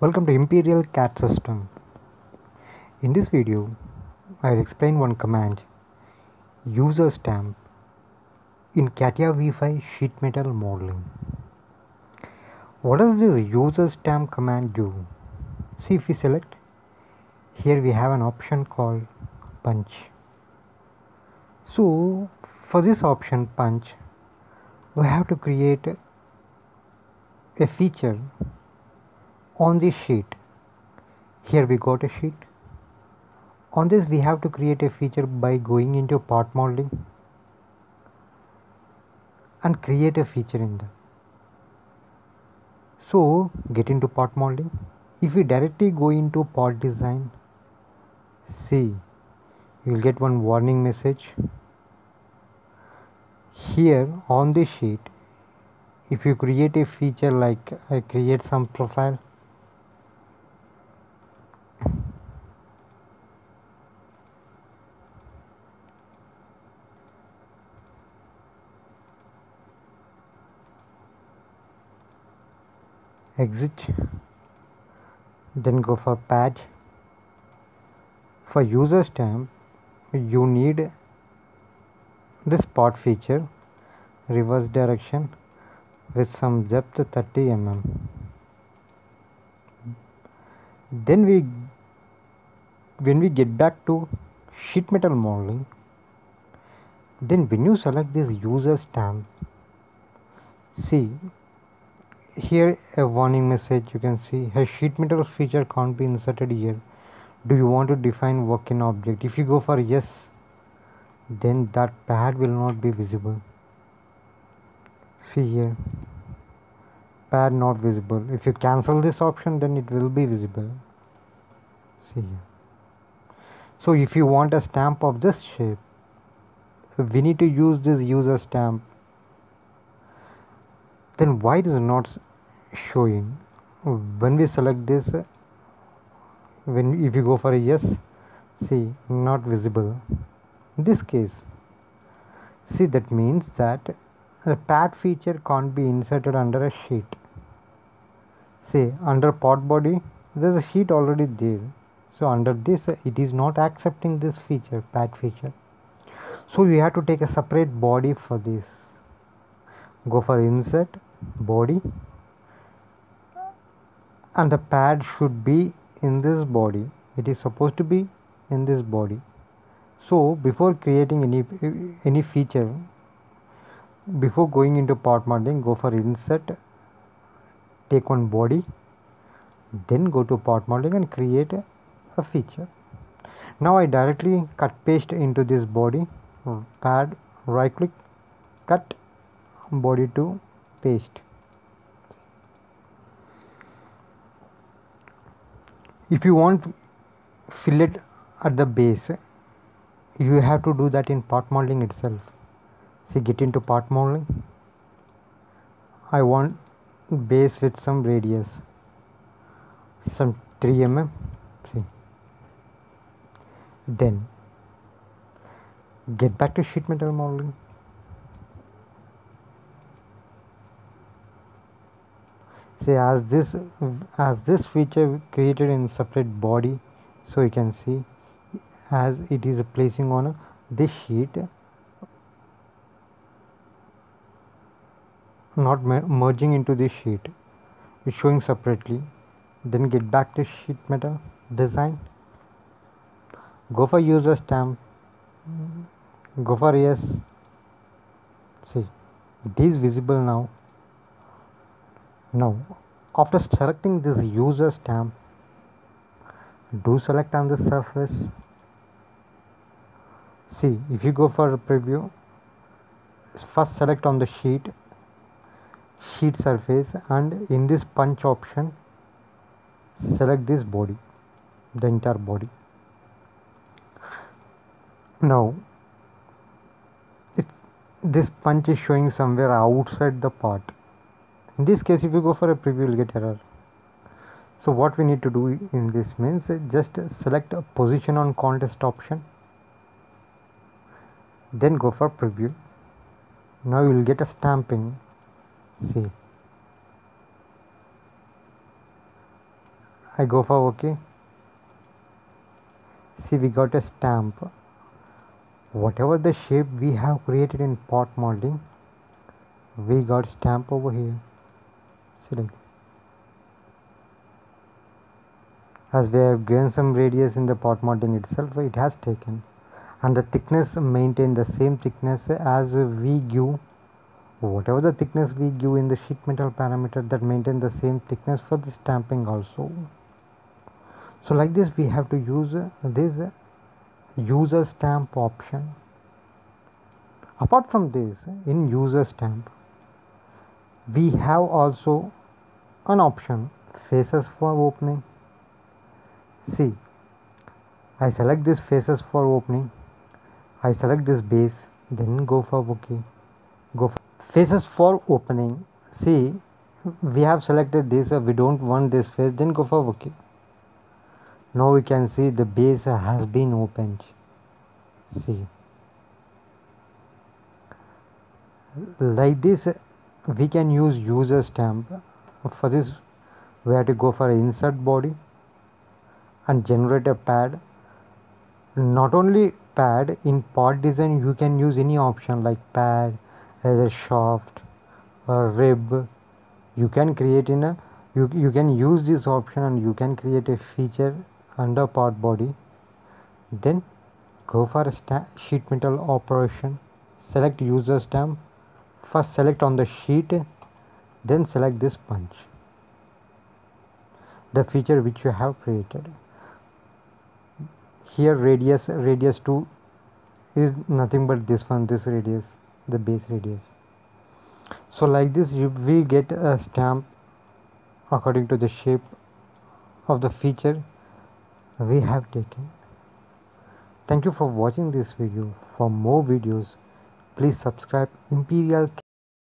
Welcome to Imperial CAD system. In this video, I'll explain one command user stamp in CATIA V5 sheet metal modeling. What does this user stamp command do? See if we select here we have an option called punch. So for this option punch we have to create a feature on this sheet. Here we got a sheet. On this we have to create a feature by going into part modeling and create a feature in that so get into part modeling if we directly go into part design see you will get one warning message. Here on this sheet if you create a feature like I create some profile exit then go for pad. For user stamp you need this part feature reverse direction with some depth 30 mm. Then we when we get back to sheet metal modeling then when you select this user stamp see here a warning message. You can see a sheet metal feature can't be inserted here. Do you want to define working object? If you go for yes then that pad will not be visible. See here pad not visible. If you cancel this option then it will be visible. See here. So if you want a stamp of this shape we need to use this user stamp then why it is not showing? When we select this when if you go for a yes see not visible. In this case see that means that the pad feature can't be inserted under a sheet. See under part body there's a sheet already there. So under this it is not accepting this feature pad feature. So you have to take a separate body for this. Go for insert body. And the pad should be in this body. It is supposed to be in this body. So before creating any any feature before going into part modeling go for insert take one body then go to part modeling and create a feature. Now I directly cut paste into this body. Hmm. Pad right click cut body to paste. If you want fillet at the base you have to do that in part modeling itself. See get into part modeling I want base with some radius some 3 mm see. Then get back to sheet metal modeling see as this as this feature created in separate body so you can see as it is placing on this sheet not merging into this sheet it's showing separately. Then get back to sheet metal design. Go for user stamp. Go for yes. See it is visible now now after selecting this user stamp do select on the surface. See if you go for preview first select on the sheet sheet surface and in this punch option select this body the entire body. Now it's this punch is showing somewhere outside the part in this case if you go for a preview you'll get error. So what we need to do in this means uh, just select a position on contest option then go for preview. Now you will get a stamping see. I go for OK. See we got a stamp. Whatever the shape we have created in part modeling we got stamp over here as we have gained some radius in the part modeling itself it has taken and the thickness maintain the same thickness as we give. Whatever the thickness we give in the sheet metal parameter that maintain the same thickness for the stamping also. So like this we have to use this user stamp option. Apart from this in user stamp we have also an option faces for opening. See I select this faces for opening. I select this base then go for OK go for faces for opening. See we have selected this uh, we don't want this face then go for OK now we can see the base has been opened. See like this we can use user stamp for this we have to go for insert body and generate a pad. Not only pad in part design you can use any option like pad as a shaft or rib. You can create in a you, you can use this option and you can create a feature under part body. Then go for sheet metal operation. Select user stamp. First select on the sheet then select this punch. The feature which you have created. Here radius radius 2 is nothing but this one this radius the base radius. So like this you, we get a stamp according to the shape of the feature we have taken. Thank you for watching this video. For more videos please subscribe imperial